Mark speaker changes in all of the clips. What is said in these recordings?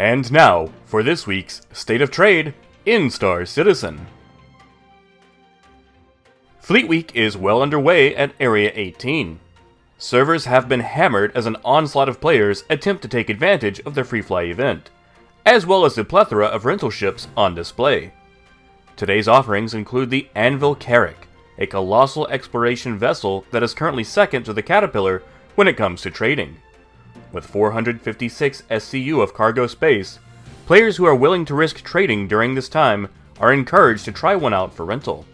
Speaker 1: And now, for this week's State of Trade in Star Citizen. Fleet Week is well underway at Area 18. Servers have been hammered as an onslaught of players attempt to take advantage of the Free Fly event, as well as the plethora of rental ships on display. Today's offerings include the Anvil Carrack, a colossal exploration vessel that is currently second to the Caterpillar when it comes to trading. With 456 SCU of cargo space, players who are willing to risk trading during this time are encouraged to try one out for rental.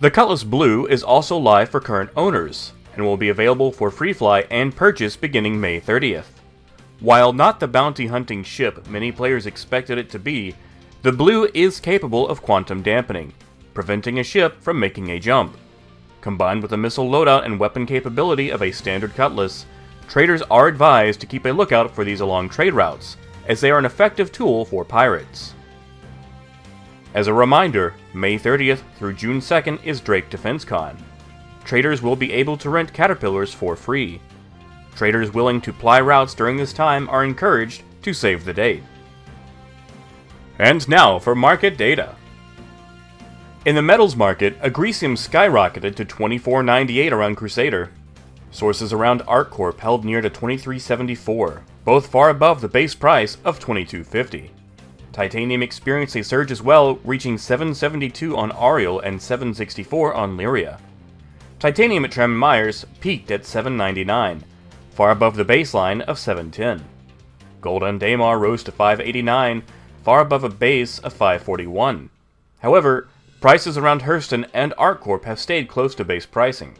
Speaker 1: The Cutlass Blue is also live for current owners, and will be available for free fly and purchase beginning May 30th. While not the bounty hunting ship many players expected it to be, the Blue is capable of quantum dampening, preventing a ship from making a jump. Combined with the missile loadout and weapon capability of a standard Cutlass, traders are advised to keep a lookout for these along trade routes, as they are an effective tool for pirates. As a reminder, May 30th through June 2nd is Drake Defense Con. Traders will be able to rent Caterpillars for free. Traders willing to ply routes during this time are encouraged to save the date. And now for market data. In the metals market, Agricium skyrocketed to 24.98 around Crusader. Sources around ArcCorp held near to 23.74, both far above the base price of 22.50. Titanium experienced a surge as well, reaching 772 on Arial and 764 on Lyria. Titanium at Tram Myers peaked at 799, far above the baseline of 710. Gold on Daymar rose to 589, far above a base of 541. However, prices around Hurston and ArcCorp have stayed close to base pricing.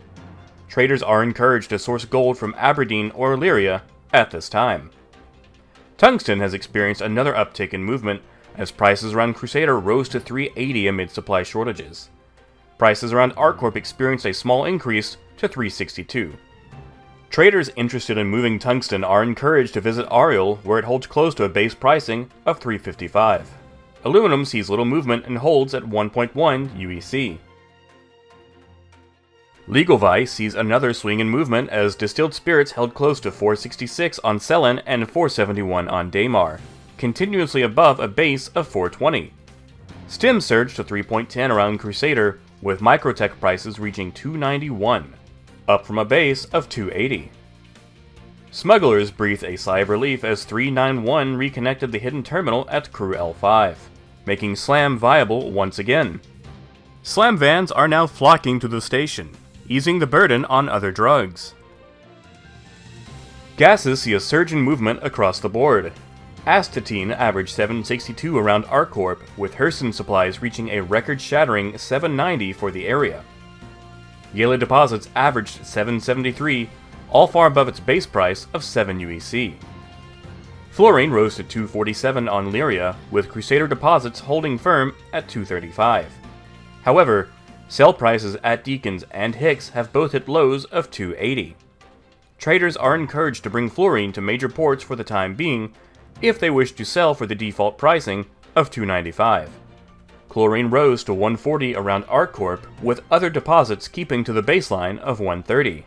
Speaker 1: Traders are encouraged to source gold from Aberdeen or Lyria at this time. Tungsten has experienced another uptick in movement as prices around Crusader rose to 380 amid supply shortages. Prices around ArcCorp experienced a small increase to 362. Traders interested in moving tungsten are encouraged to visit Arial where it holds close to a base pricing of 355. Aluminum sees little movement and holds at 1.1 UEC. Legal Vice sees another swing in movement as distilled spirits held close to 466 on Cellin and 471 on Daymar, continuously above a base of 420. Stim surged to 3.10 around Crusader, with Microtech prices reaching 291 up from a base of 280. Smugglers breathed a sigh of relief as 391 reconnected the hidden terminal at CRU-L5, making SLAM viable once again. SLAM vans are now flocking to the station, easing the burden on other drugs. Gases see a surge in movement across the board. Astatine averaged 762 around ArcCorp, with Hurston supplies reaching a record-shattering 790 for the area. Yela deposits averaged 773, all far above its base price of 7 UEC. Fluorine rose to 247 on Lyria, with Crusader deposits holding firm at 235. However, sell prices at Deakins and Hickes have both hit lows of 280. Traders are encouraged to bring fluorine to major ports for the time being, if they wish to sell for the default pricing of 295. Chlorine rose to 140 around ArcCorp, with other deposits keeping to the baseline of 130.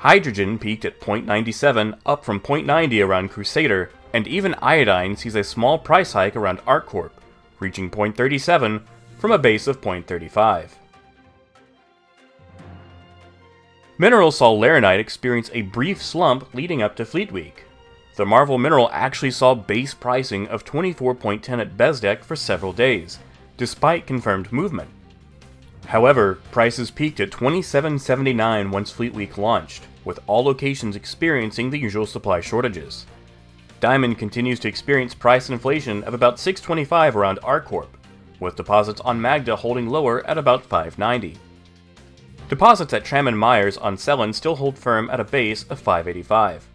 Speaker 1: Hydrogen peaked at 0.97, up from 0.90 around Crusader, and even iodine sees a small price hike around ArcCorp, reaching 0.37 from a base of 0.35. Mineral saw Laranite experience a brief slump leading up to Fleet Week. The Marvel Mineral actually saw base pricing of 24.10 at Bezdek for several days, despite confirmed movement. However, prices peaked at 27.79 once Fleet Week launched, with all locations experiencing the usual supply shortages. Diamond continues to experience price inflation of about 625 around ArcCorp, with deposits on Magda holding lower at about 590. Deposits at Tram and Myers on Cellin still hold firm at a base of 585.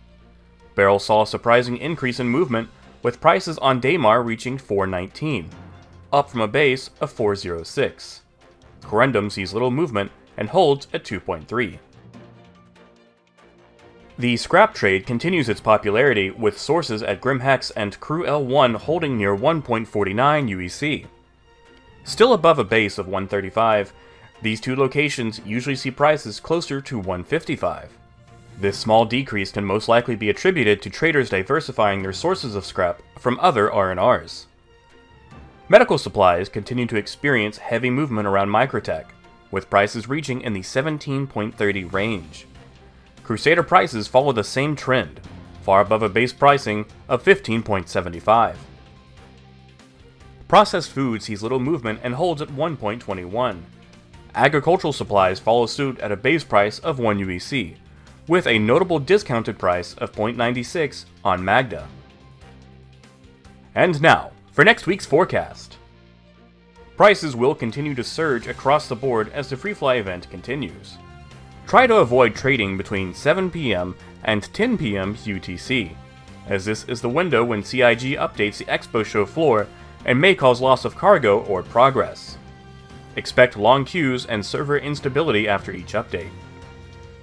Speaker 1: Beryl saw a surprising increase in movement, with prices on Daymar reaching 419, up from a base of 406. Corundum sees little movement and holds at 2.3. The scrap trade continues its popularity, with sources at GrimHEX and CRU-L1 holding near 1.49 UEC. Still above a base of 135, these two locations usually see prices closer to 155. This small decrease can most likely be attributed to traders diversifying their sources of scrap from other R&Rs. Medical supplies continue to experience heavy movement around Microtech, with prices reaching in the 17.30 range. Crusader prices follow the same trend, far above a base pricing of 15.75. Processed food sees little movement and holds at 1.21. Agricultural supplies follow suit at a base price of 1 UEC, with a notable discounted price of 0.96 on Magda. And now, for next week's forecast. Prices will continue to surge across the board as the FreeFly event continues. Try to avoid trading between 7 p.m. and 10 p.m. UTC, as this is the window when CIG updates the expo show floor and may cause loss of cargo or progress. Expect long queues and server instability after each update.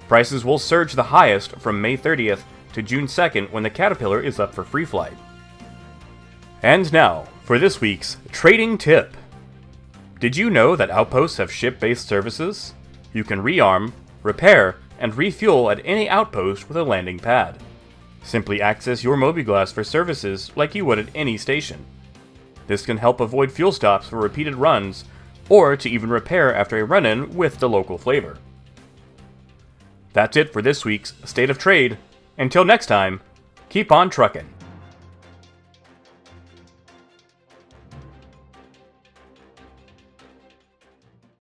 Speaker 1: Prices will surge the highest from May 30th to June 2nd when the Caterpillar is up for free flight. And now, for this week's Trading Tip. Did you know that outposts have ship-based services? You can rearm, repair, and refuel at any outpost with a landing pad. Simply access your mobiGlas for services like you would at any station. This can help avoid fuel stops for repeated runs, or to even repair after a run-in with the local flavor. That's it for this week's State of Trade. Until next time, keep on truckin'.